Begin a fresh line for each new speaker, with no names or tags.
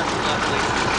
yeah, lovely.